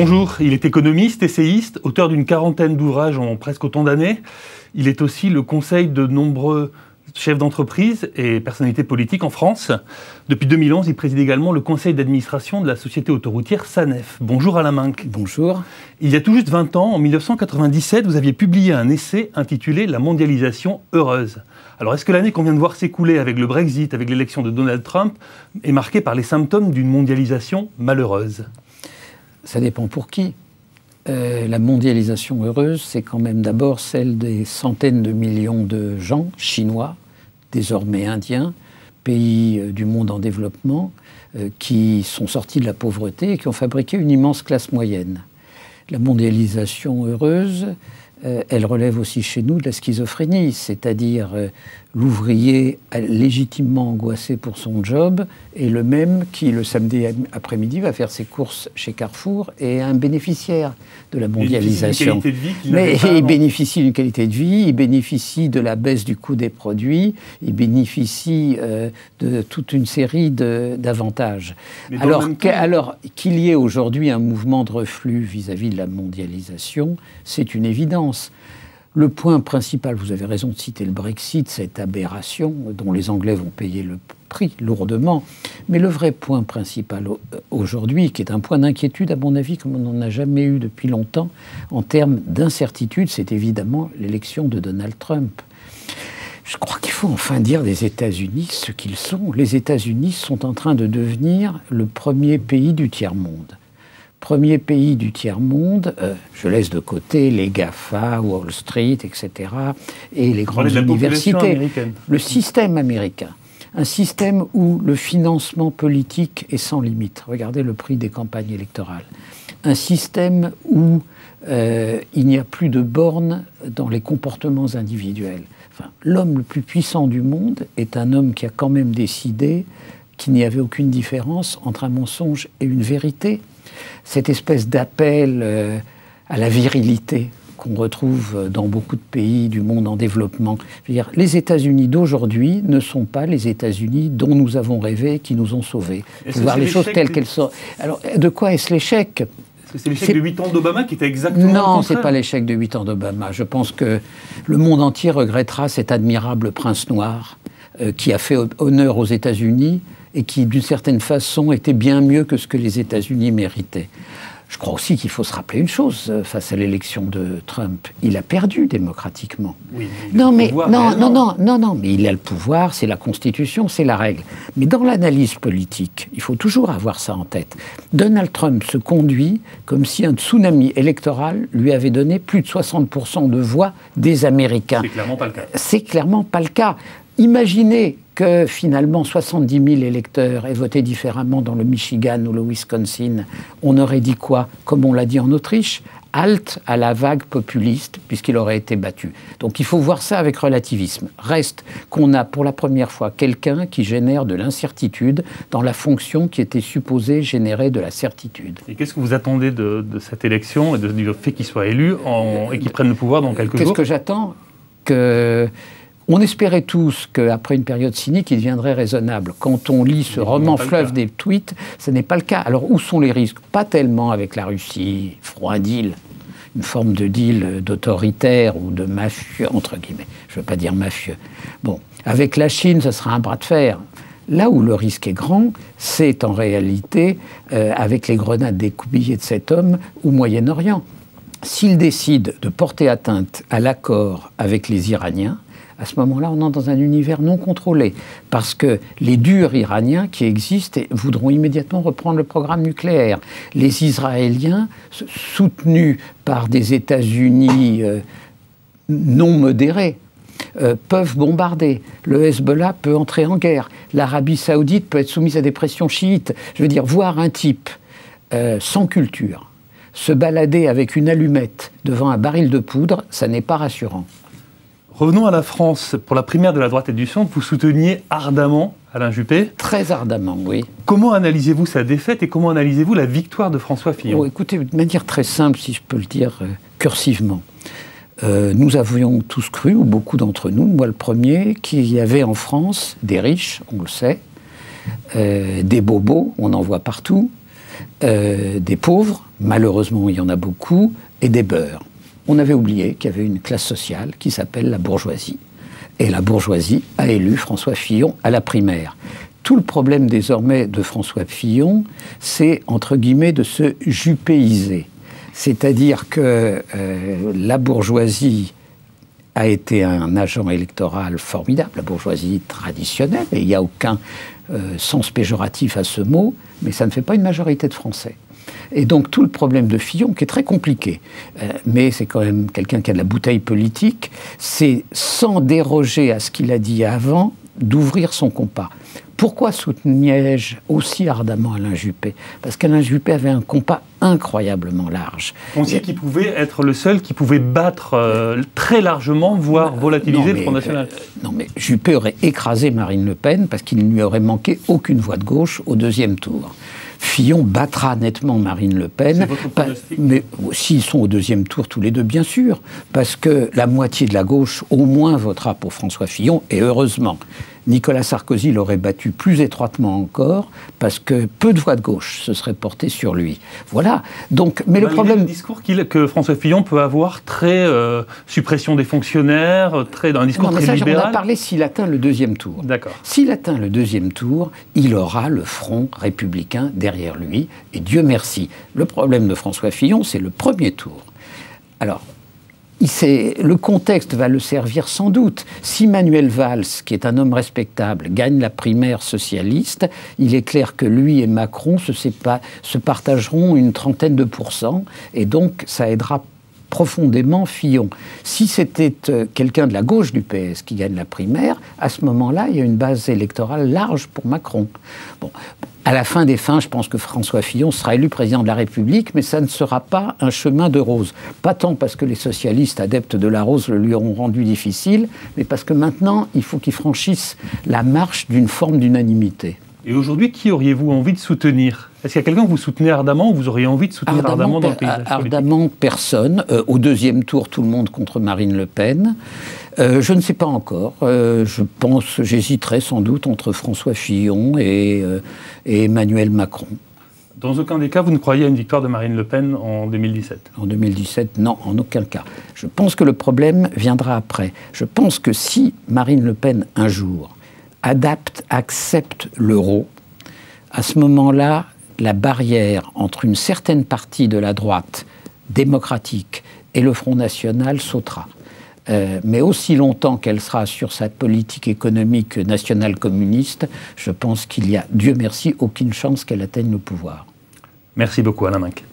Bonjour, il est économiste, essayiste, auteur d'une quarantaine d'ouvrages en presque autant d'années. Il est aussi le conseil de nombreux chefs d'entreprise et personnalités politiques en France. Depuis 2011, il préside également le conseil d'administration de la société autoroutière SANEF. Bonjour Alain Minck. Bonjour. Il y a tout juste 20 ans, en 1997, vous aviez publié un essai intitulé La mondialisation heureuse. Alors est-ce que l'année qu'on vient de voir s'écouler avec le Brexit, avec l'élection de Donald Trump, est marquée par les symptômes d'une mondialisation malheureuse? Ça dépend pour qui. Euh, la mondialisation heureuse, c'est quand même d'abord celle des centaines de millions de gens chinois, désormais indiens, pays euh, du monde en développement, euh, qui sont sortis de la pauvreté et qui ont fabriqué une immense classe moyenne. La mondialisation heureuse, elle relève aussi chez nous de la schizophrénie, c'est-à-dire l'ouvrier légitimement angoissé pour son job est le même qui, le samedi après-midi, va faire ses courses chez Carrefour et est un bénéficiaire de la mondialisation. Mais il bénéficie d'une qualité de vie, il bénéficie de la baisse du coût des produits, il bénéficie euh, de toute une série d'avantages. Alors qu'il y ait aujourd'hui un mouvement de reflux vis à -vis de la mondialisation, c'est une évidence. Le point principal, vous avez raison de citer le Brexit, cette aberration dont les Anglais vont payer le prix lourdement. Mais le vrai point principal aujourd'hui, qui est un point d'inquiétude à mon avis comme on n'en a jamais eu depuis longtemps en termes d'incertitude, c'est évidemment l'élection de Donald Trump. Je crois qu'il faut enfin dire des États-Unis ce qu'ils sont. Les États-Unis sont en train de devenir le premier pays du tiers-monde premier pays du tiers-monde, euh, je laisse de côté les GAFA, Wall Street, etc., et les grandes universités, le système américain. Un système où le financement politique est sans limite. Regardez le prix des campagnes électorales. Un système où euh, il n'y a plus de bornes dans les comportements individuels. Enfin, l'homme le plus puissant du monde est un homme qui a quand même décidé qu'il n'y avait aucune différence entre un mensonge et une vérité cette espèce d'appel euh, à la virilité qu'on retrouve dans beaucoup de pays du monde en développement. dire, les États-Unis d'aujourd'hui ne sont pas les États-Unis dont nous avons rêvé, qui nous ont sauvés. Faut voir les choses telles qu'elles sont. Alors, de quoi est-ce l'échec? C'est l'échec de 8 ans d'Obama qui était exactement. Non, ce n'est pas l'échec de 8 ans d'Obama. Je pense que le monde entier regrettera cet admirable prince noir euh, qui a fait honneur aux États-Unis et qui, d'une certaine façon, était bien mieux que ce que les États-Unis méritaient. Je crois aussi qu'il faut se rappeler une chose euh, face à l'élection de Trump. Il a perdu démocratiquement. Oui, non, mais non, non, non, non, non, mais il a le pouvoir, c'est la Constitution, c'est la règle. Mais dans l'analyse politique, il faut toujours avoir ça en tête. Donald Trump se conduit comme si un tsunami électoral lui avait donné plus de 60% de voix des Américains. C'est clairement pas le cas. C'est clairement pas le cas. Imaginez que finalement 70 000 électeurs aient voté différemment dans le Michigan ou le Wisconsin, on aurait dit quoi? Comme on l'a dit en Autriche, halte à la vague populiste, puisqu'il aurait été battu. Donc il faut voir ça avec relativisme. Reste qu'on a pour la première fois quelqu'un qui génère de l'incertitude dans la fonction qui était supposée générer de la certitude. Et qu'est-ce que vous attendez de, cette élection et du fait qu'il soit élu et qu'il prenne le pouvoir dans quelques jours? Qu'est-ce que j'attends? Que on espérait tous qu'après une période cynique, il deviendrait raisonnable. Quand on lit ce roman fleuve des tweets, ce n'est pas le cas. Alors où sont les risques? Pas tellement avec la Russie, froid deal, une forme de deal d'autoritaire ou de mafieux, entre guillemets. Je ne veux pas dire mafieux. Bon, avec la Chine, ce sera un bras de fer. Là où le risque est grand, c'est en réalité euh, avec les grenades découpillées de cet homme au Moyen-Orient. S'il décide de porter atteinte à l'accord avec les Iraniens, à ce moment-là, on entre dans un univers non contrôlé, parce que les durs iraniens qui existent voudront immédiatement reprendre le programme nucléaire. Les Israéliens, soutenus par des États-Unis euh, non modérés, euh, peuvent bombarder. Le Hezbollah peut entrer en guerre. L'Arabie saoudite peut être soumise à des pressions chiites. Je veux dire, voir un type euh, sans culture se balader avec une allumette devant un baril de poudre, ça n'est pas rassurant. Revenons à la France. Pour la primaire de la droite et du centre, vous souteniez ardemment Alain Juppé Très ardemment, oui. Comment analysez-vous sa défaite et comment analysez-vous la victoire de François Fillon? Oh, Écoutez, de manière très simple, si je peux le dire euh, cursivement. Euh, nous avions tous cru, ou beaucoup d'entre nous, moi le premier, qu'il y avait en France des riches, on le sait, euh, des bobos, on en voit partout, des pauvres, malheureusement il y en a beaucoup, et des beurs. On avait oublié qu'il y avait une classe sociale qui s'appelle la bourgeoisie. Et la bourgeoisie a élu François Fillon à la primaire. Tout le problème désormais de François Fillon, c'est entre guillemets de se jupéiser. C'est-à-dire que euh, la bourgeoisie a été un agent électoral formidable, la bourgeoisie traditionnelle, et il n'y a aucun euh, sens péjoratif à ce mot, mais ça ne fait pas une majorité de Français. Et donc tout le problème de Fillon, qui est très compliqué, euh, mais c'est quand même quelqu'un qui a de la bouteille politique, c'est sans déroger à ce qu'il a dit avant, d'ouvrir son compas. Pourquoi soutenais-je aussi ardemment Alain Juppé? Parce qu'Alain Juppé avait un compas incroyablement large. On sait qu'il pouvait être le seul qui pouvait battre euh, très largement, voire euh, volatiliser le Front National. Euh, non, mais Juppé aurait écrasé Marine Le Pen parce qu'il ne lui aurait manqué aucune voix de gauche au deuxième tour. Fillon battra nettement Marine Le Pen. mais s'ils sont au deuxième tour tous les deux, bien sûr, parce que la moitié de la gauche au moins votera pour François Fillon, et heureusement. Nicolas Sarkozy l'aurait battu plus étroitement encore parce que peu de voix de gauche se seraient portées sur lui. Voilà. Donc, mais le problème. Le discours que François Fillon peut avoir très euh, suppression des fonctionnaires, très dans un discours très libéral. On a parlé s'il atteint le deuxième tour. D'accord. S'il atteint le deuxième tour, il aura le front républicain derrière lui. Et Dieu merci. Le problème de François Fillon, c'est le premier tour. Alors, le contexte va le servir sans doute. Si Manuel Valls, qui est un homme respectable, gagne la primaire socialiste, il est clair que lui et Macron se, partageront une trentaine de pourcents, et donc ça aidera profondément Fillon. Si c'était euh, quelqu'un de la gauche du PS qui gagne la primaire, à ce moment-là, il y a une base électorale large pour Macron. À la fin des fins, je pense que François Fillon sera élu président de la République, mais ça ne sera pas un chemin de rose. Pas tant parce que les socialistes adeptes de la rose le lui auront rendu difficile, mais parce que maintenant, il faut qu'il franchisse la marche d'une forme d'unanimité. Et aujourd'hui, qui auriez-vous envie de soutenir? Est-ce qu'il y a quelqu'un que vous soutenez ardemment ou vous auriez envie de soutenir ardemment, dans le paysage Ardemment, personne. Euh, au deuxième tour, tout le monde contre Marine Le Pen. Euh, je ne sais pas encore. Euh, je pense, j'hésiterai sans doute entre François Fillon et, et, Emmanuel Macron. Dans aucun des cas, vous ne croyez à une victoire de Marine Le Pen en 2017 En 2017, non, en aucun cas. Je pense que le problème viendra après. Je pense que si Marine Le Pen, un jour, adapte, accepte l'euro, à ce moment-là, la barrière entre une certaine partie de la droite démocratique et le Front National sautera. Euh, mais aussi longtemps qu'elle sera sur sa politique économique nationale communiste, je pense qu'il y a, Dieu merci, aucune chance qu'elle atteigne le pouvoir. Merci beaucoup Alain Minck.